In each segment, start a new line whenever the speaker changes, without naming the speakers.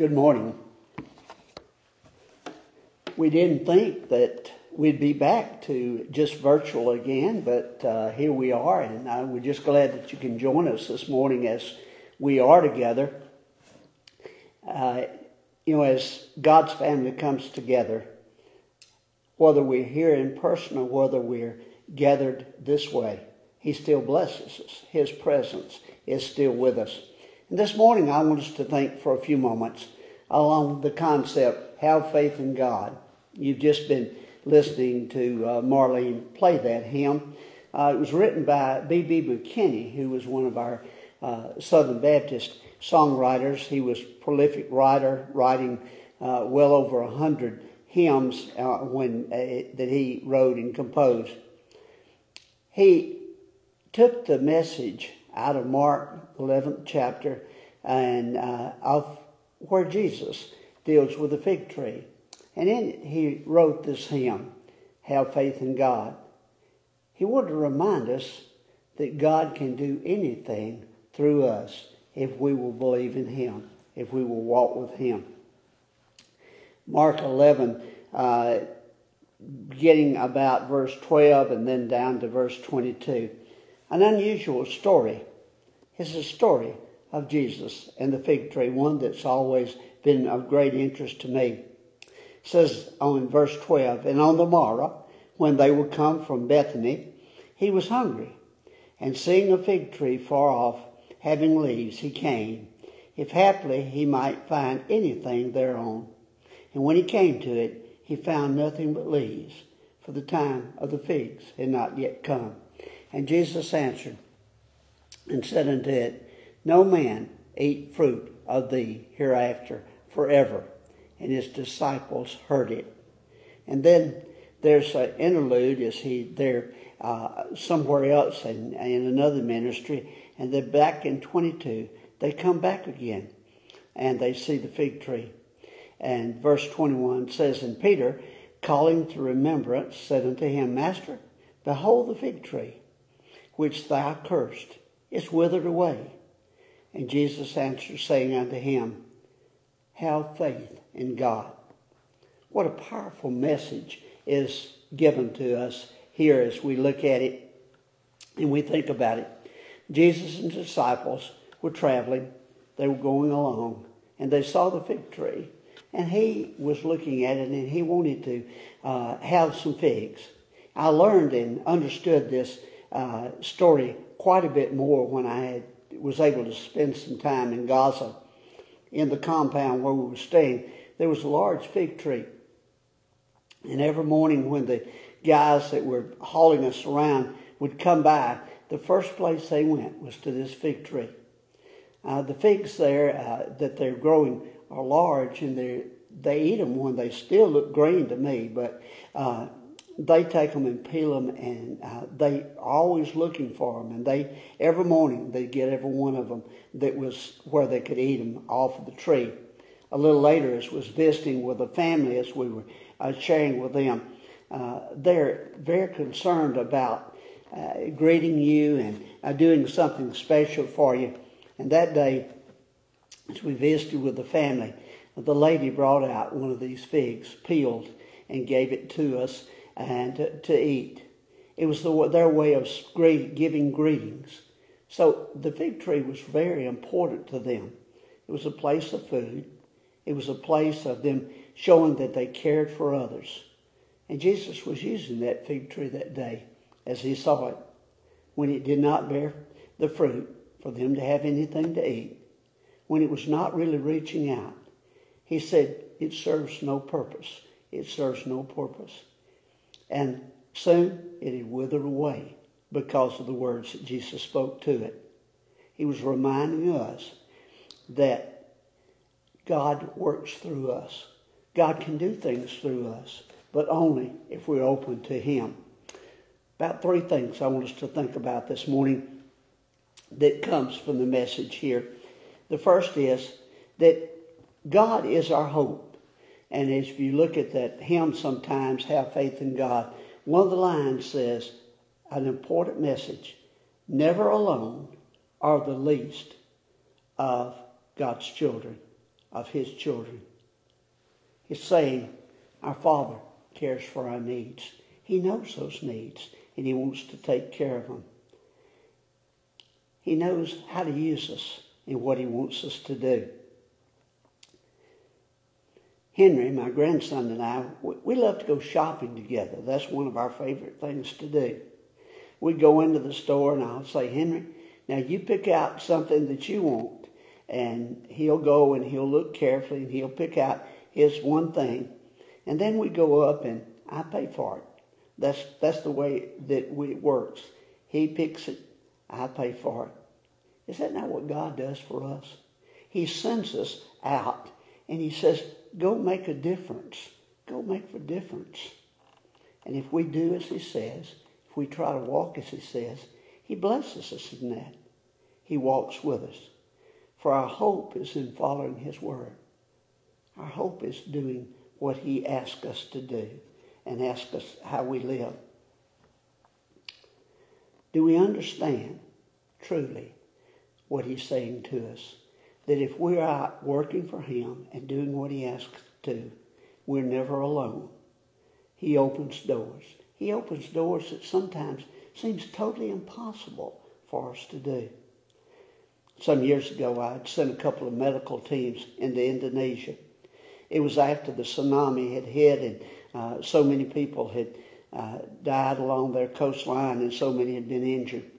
Good morning. We didn't think that we'd be back to just virtual again, but uh, here we are, and uh, we're just glad that you can join us this morning as we are together. Uh, you know, as God's family comes together, whether we're here in person or whether we're gathered this way, He still blesses us. His presence is still with us. This morning, I want us to think for a few moments along the concept, have faith in God. You've just been listening to uh, Marlene play that hymn. Uh, it was written by B.B. McKinney, who was one of our uh, Southern Baptist songwriters. He was prolific writer, writing uh, well over a hundred hymns uh, when uh, that he wrote and composed. He took the message out of Mark 11th chapter and uh, of where Jesus deals with the fig tree. And in it, he wrote this hymn, Have Faith in God. He wanted to remind us that God can do anything through us if we will believe in Him, if we will walk with Him. Mark 11, uh, getting about verse 12 and then down to verse 22 an unusual story. It's a story of Jesus and the fig tree, one that's always been of great interest to me. It says on verse 12, And on the morrow, when they were come from Bethany, he was hungry. And seeing a fig tree far off, having leaves, he came, if haply he might find anything thereon. And when he came to it, he found nothing but leaves, for the time of the figs had not yet come. And Jesus answered and said unto it, No man eat fruit of thee hereafter forever. And his disciples heard it. And then there's an interlude as he there uh, somewhere else in, in another ministry, and then back in 22, they come back again, and they see the fig tree. And verse 21 says, And Peter, calling to remembrance, said unto him, Master, behold the fig tree which thou cursed is withered away. And Jesus answered, saying unto him, Have faith in God. What a powerful message is given to us here as we look at it and we think about it. Jesus and the disciples were traveling, they were going along, and they saw the fig tree. And he was looking at it and he wanted to uh, have some figs. I learned and understood this uh, story quite a bit more when I had, was able to spend some time in Gaza in the compound where we were staying. There was a large fig tree. And every morning when the guys that were hauling us around would come by, the first place they went was to this fig tree. Uh, the figs there uh, that they're growing are large and they they eat them when they still look green to me, but uh, they take them and peel them, and uh, they always looking for them. And they every morning they get every one of them that was where they could eat them off of the tree. A little later, as was visiting with a family, as we were uh, sharing with them, uh, they're very concerned about uh, greeting you and uh, doing something special for you. And that day, as we visited with the family, the lady brought out one of these figs peeled and gave it to us and to, to eat. It was the, their way of giving greetings. So the fig tree was very important to them. It was a place of food. It was a place of them showing that they cared for others. And Jesus was using that fig tree that day as he saw it when it did not bear the fruit for them to have anything to eat, when it was not really reaching out. He said, It serves no purpose. It serves no purpose. And soon it had withered away because of the words that Jesus spoke to it. He was reminding us that God works through us. God can do things through us, but only if we're open to Him. About three things I want us to think about this morning that comes from the message here. The first is that God is our hope. And if you look at that hymn sometimes, Have Faith in God, one of the lines says, an important message, never alone are the least of God's children. of his children. He's saying, Our Father cares for our needs. He knows those needs, and he wants to take care of them. He knows how to use us and what he wants us to do. Henry, my grandson, and I, we love to go shopping together. That's one of our favorite things to do. We go into the store and I'll say, Henry, now you pick out something that you want. And he'll go and he'll look carefully and he'll pick out his one thing. And then we go up and I pay for it. That's, that's the way that we, it works. He picks it, I pay for it. Is that not what God does for us? He sends us out and he says, go make a difference. Go make a difference. And if we do as he says, if we try to walk as he says, he blesses us in that. He walks with us. For our hope is in following his word. Our hope is doing what he asks us to do and asks us how we live. Do we understand truly what he's saying to us? That if we're out working for him and doing what he asks us to, we're never alone. He opens doors. He opens doors that sometimes seems totally impossible for us to do. Some years ago, I had sent a couple of medical teams into Indonesia. It was after the tsunami had hit and uh, so many people had uh, died along their coastline and so many had been injured.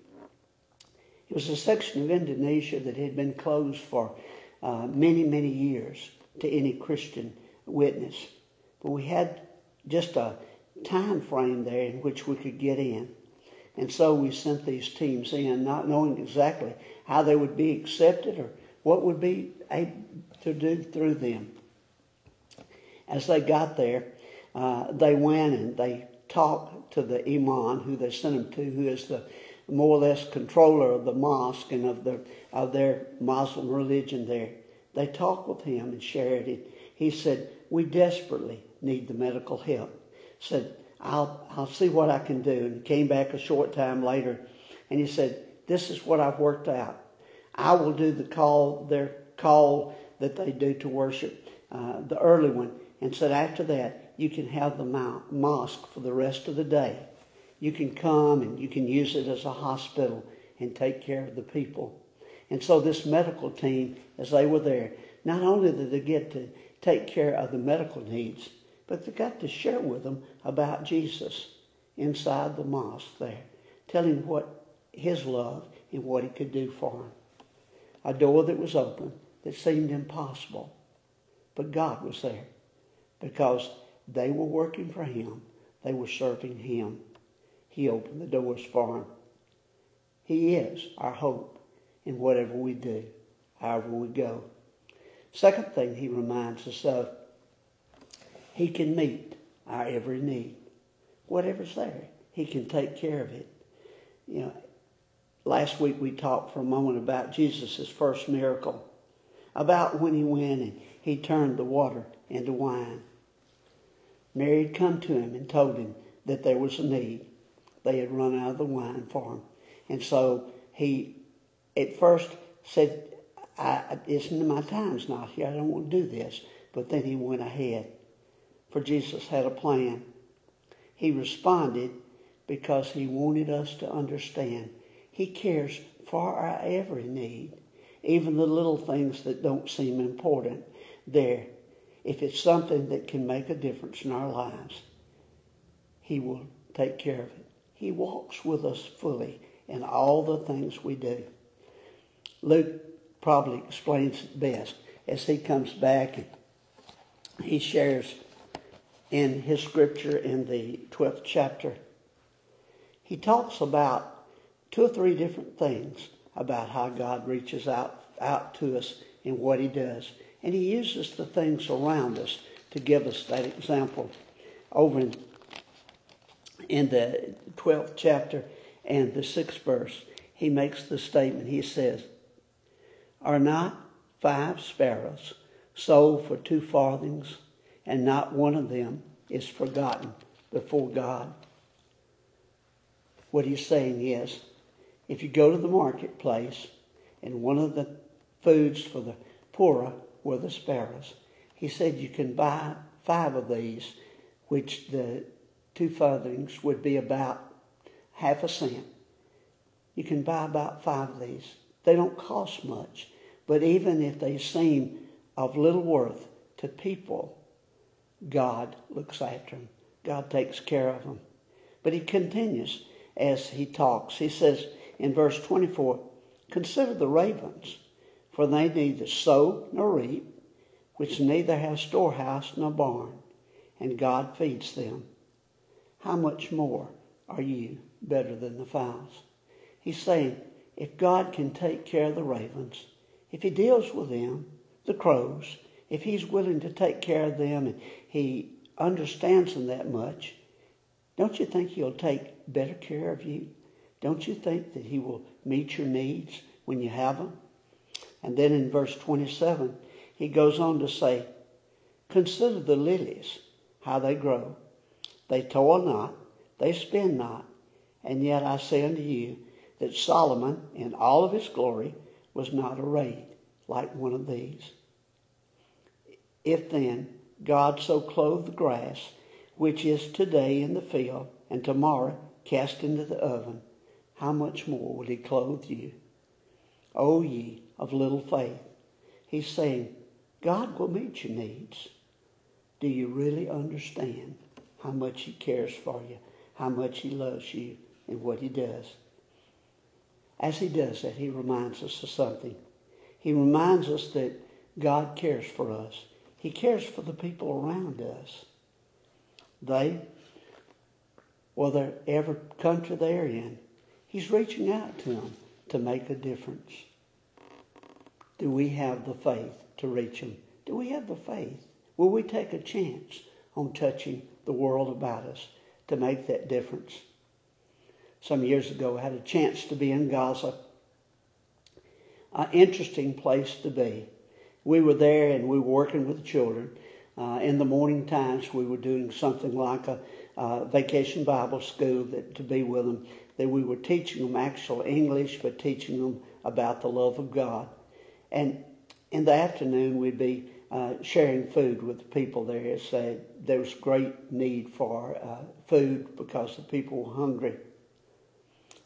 It was a section of Indonesia that had been closed for uh, many, many years to any Christian witness. But we had just a time frame there in which we could get in. And so we sent these teams in, not knowing exactly how they would be accepted or what would be able to do through them. As they got there, uh, they went and they talked to the imam who they sent them to, who is the more or less controller of the mosque and of, the, of their Muslim religion there. They talked with him and shared it. He said, we desperately need the medical help. Said, I'll, I'll see what I can do. And came back a short time later and he said, this is what I've worked out. I will do the call, their call that they do to worship, uh, the early one. And said, after that, you can have the mosque for the rest of the day. You can come and you can use it as a hospital and take care of the people. And so this medical team, as they were there, not only did they get to take care of the medical needs, but they got to share with them about Jesus inside the mosque there, telling what his love and what he could do for them. A door that was open that seemed impossible, but God was there because they were working for him. They were serving him. He opened the doors for him. He is our hope in whatever we do, however we go. Second thing he reminds us of, he can meet our every need. Whatever's there, he can take care of it. You know, last week we talked for a moment about Jesus' first miracle, about when he went and he turned the water into wine. Mary had come to him and told him that there was a need. They had run out of the wine for him. And so he, at first, said, I, it's my time's not here. I don't want to do this. But then he went ahead. For Jesus had a plan. He responded because he wanted us to understand he cares for our every need, even the little things that don't seem important there. If it's something that can make a difference in our lives, he will take care of it. He walks with us fully in all the things we do. Luke probably explains it best as he comes back and he shares in his scripture in the 12th chapter. He talks about two or three different things about how God reaches out, out to us and what he does. And he uses the things around us to give us that example. Over in, in the 12th chapter and the 6th verse, he makes the statement. He says, Are not five sparrows sold for two farthings, and not one of them is forgotten before God? What he's saying is, if you go to the marketplace and one of the foods for the poorer were the sparrows. He said you can buy five of these, which the two farthings would be about half a cent. You can buy about five of these. They don't cost much, but even if they seem of little worth to people, God looks after them. God takes care of them. But he continues as he talks. He says in verse 24, Consider the ravens, for they neither sow nor reap, which neither have storehouse nor barn, and God feeds them. How much more are you better than the fowls? He's saying, if God can take care of the ravens, if he deals with them, the crows, if he's willing to take care of them and he understands them that much, don't you think he'll take better care of you? Don't you think that he will meet your needs when you have them? And then in verse 27, he goes on to say, Consider the lilies, how they grow. They toil not, they spin not, and yet I say unto you that Solomon, in all of his glory, was not arrayed like one of these. If then God so clothed the grass, which is today in the field, and tomorrow cast into the oven, how much more will he clothe you? O ye of little faith. He's saying, God will meet your needs. Do you really understand how much he cares for you, how much he loves you, and what he does? As he does that, he reminds us of something. He reminds us that God cares for us. He cares for the people around us. They, whatever country they're in, He's reaching out to them to make a difference. Do we have the faith to reach them? Do we have the faith? Will we take a chance on touching the world about us to make that difference? Some years ago, I had a chance to be in Gaza. An interesting place to be we were there and we were working with the children. Uh, in the morning times, we were doing something like a vacation Bible school that, to be with them. That we were teaching them actual English, but teaching them about the love of God. And in the afternoon, we'd be uh, sharing food with the people there. Said there was great need for uh, food because the people were hungry.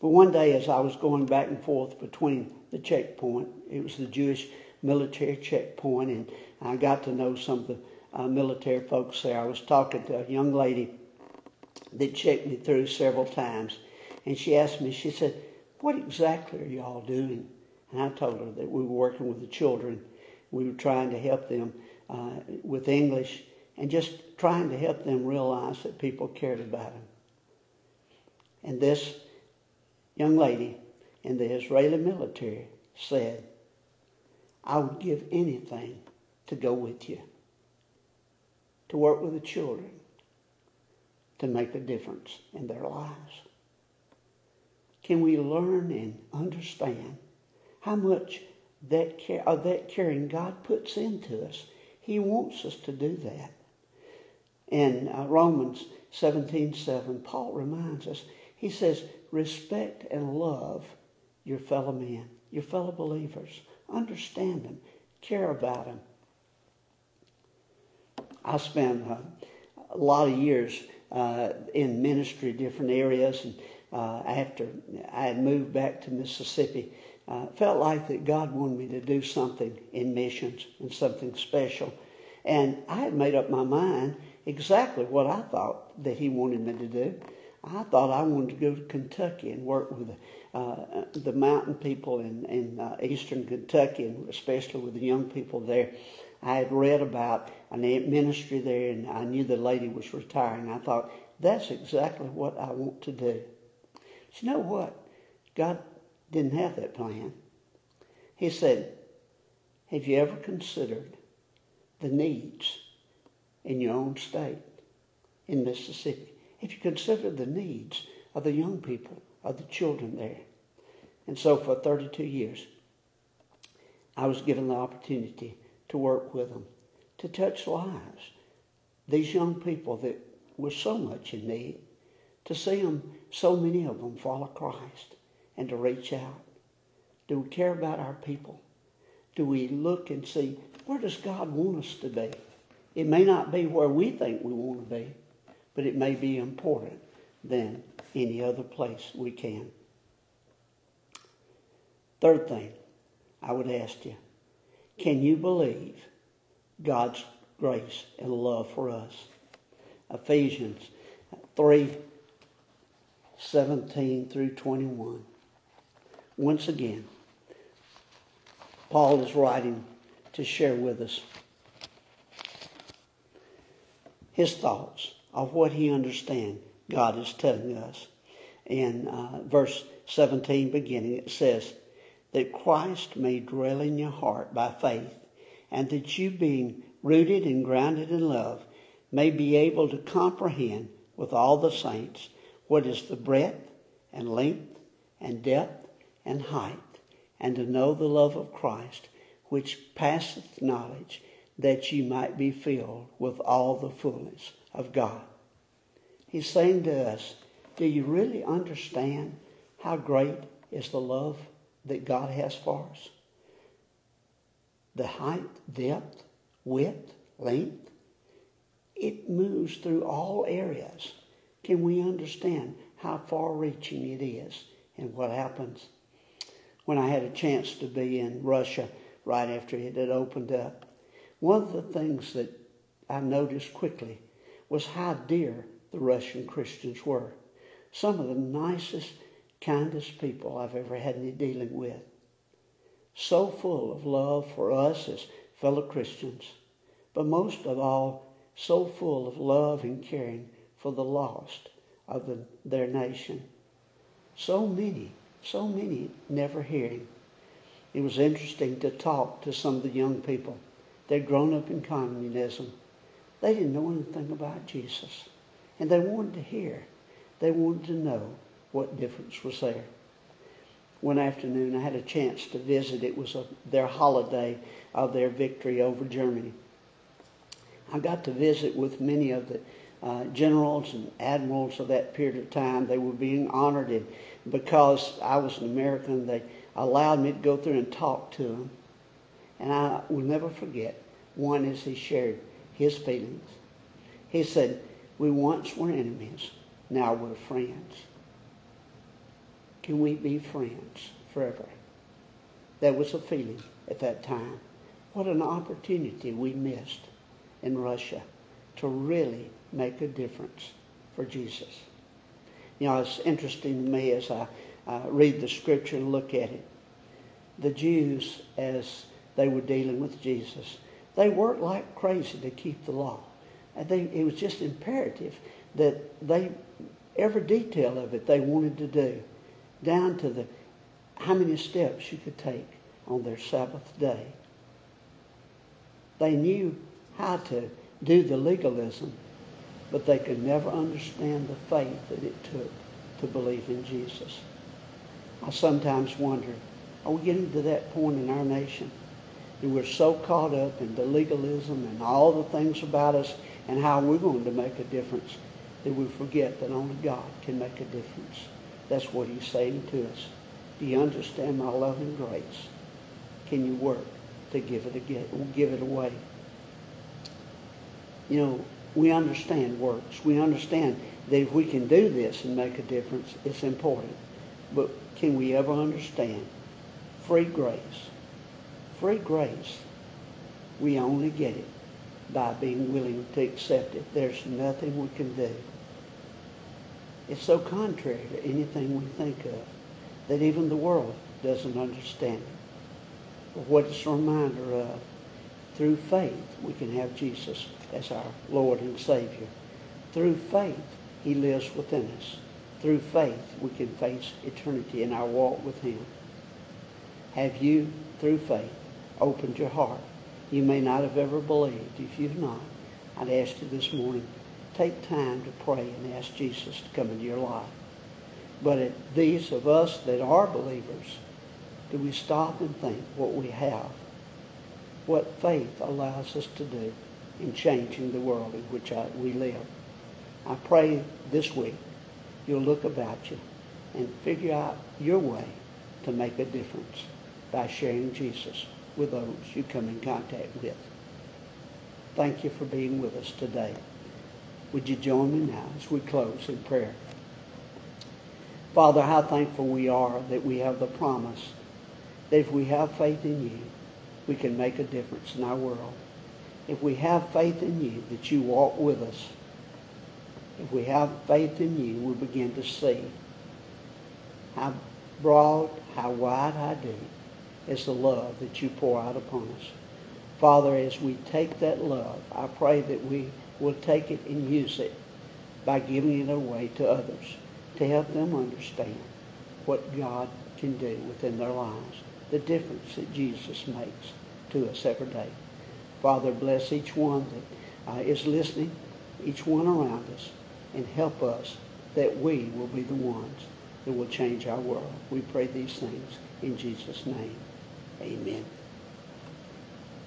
But one day, as I was going back and forth between the checkpoint, it was the Jewish military checkpoint, and I got to know some of the uh, military folks there. I was talking to a young lady that checked me through several times, and she asked me, she said, What exactly are y'all doing? And I told her that we were working with the children. We were trying to help them uh, with English and just trying to help them realize that people cared about them. And this young lady in the Israeli military said, I would give anything to go with you, to work with the children, to make a difference in their lives. Can we learn and understand how much that care, of that caring God puts into us? He wants us to do that. In uh, Romans 17, 7, Paul reminds us, he says, respect and love your fellow men, your fellow believers understand them, care about them. I spent uh, a lot of years uh, in ministry, different areas, and uh, after I had moved back to Mississippi, uh, felt like that God wanted me to do something in missions and something special. And I had made up my mind exactly what I thought that He wanted me to do. I thought I wanted to go to Kentucky and work with uh, the mountain people in, in uh, eastern Kentucky, and especially with the young people there. I had read about a ministry there, and I knew the lady was retiring. I thought, that's exactly what I want to do. But you know what? God didn't have that plan. He said, Have you ever considered the needs in your own state, in Mississippi? Have you considered the needs of the young people of the children there. And so for 32 years, I was given the opportunity to work with them, to touch lives. These young people that were so much in need, to see them, so many of them follow Christ, and to reach out. Do we care about our people? Do we look and see Where does God want us to be? It may not be where we think we want to be, but it may be important than any other place we can. Third thing I would ask you can you believe God's grace and love for us? Ephesians 3 17 through 21. Once again, Paul is writing to share with us his thoughts of what he understands God is telling us. In uh, verse 17 beginning, it says, That Christ may dwell in your heart by faith, and that you, being rooted and grounded in love, may be able to comprehend with all the saints what is the breadth and length and depth and height, and to know the love of Christ, which passeth knowledge, that ye might be filled with all the fullness of God. He's saying to us, do you really understand how great is the love that God has for us? The height, depth, width, length, it moves through all areas. Can we understand how far reaching it is and what happens? When I had a chance to be in Russia right after it had opened up, one of the things that I noticed quickly was how dear the Russian Christians were. Some of the nicest, kindest people I've ever had any dealing with. So full of love for us as fellow Christians, but most of all, so full of love and caring for the lost of the, their nation. So many, so many never hearing. It was interesting to talk to some of the young people. They'd grown up in communism. They didn't know anything about Jesus. And they wanted to hear. They wanted to know what difference was there. One afternoon, I had a chance to visit. It was a, their holiday of their victory over Germany. I got to visit with many of the uh, generals and admirals of that period of time. They were being honored, and because I was an American, they allowed me to go through and talk to them. And I will never forget one as he shared his feelings. He said, we once were enemies. Now we're friends. Can we be friends forever? That was a feeling at that time. What an opportunity we missed in Russia to really make a difference for Jesus. You know, it's interesting to me as I uh, read the scripture and look at it. The Jews, as they were dealing with Jesus, they worked like crazy to keep the law. And they, it was just imperative that they, every detail of it they wanted to do, down to the how many steps you could take on their Sabbath day. They knew how to do the legalism, but they could never understand the faith that it took to believe in Jesus. I sometimes wonder, are we getting to that point in our nation? And we're so caught up in the legalism and all the things about us and how we're going to make a difference that we forget that only God can make a difference. That's what he's saying to us. Do you understand my love and grace? Can you work to give it again, give it away? You know, we understand works. We understand that if we can do this and make a difference, it's important. But can we ever understand free grace? Free grace, we only get it by being willing to accept it. There's nothing we can do. It's so contrary to anything we think of that even the world doesn't understand it. But what it's a reminder of, through faith, we can have Jesus as our Lord and Savior. Through faith, he lives within us. Through faith, we can face eternity in our walk with him. Have you, through faith, opened your heart you may not have ever believed. If you've not, I'd ask you this morning, take time to pray and ask Jesus to come into your life. But at these of us that are believers, do we stop and think what we have, what faith allows us to do in changing the world in which I, we live? I pray this week you'll look about you and figure out your way to make a difference by sharing Jesus with those you come in contact with. Thank you for being with us today. Would you join me now as we close in prayer? Father, how thankful we are that we have the promise that if we have faith in you, we can make a difference in our world. If we have faith in you, that you walk with us. If we have faith in you, we begin to see how broad, how wide, how deep is the love that you pour out upon us. Father, as we take that love, I pray that we will take it and use it by giving it away to others to help them understand what God can do within their lives, the difference that Jesus makes to us every day. Father, bless each one that uh, is listening, each one around us, and help us that we will be the ones that will change our world. We pray these things in Jesus' name. Amen.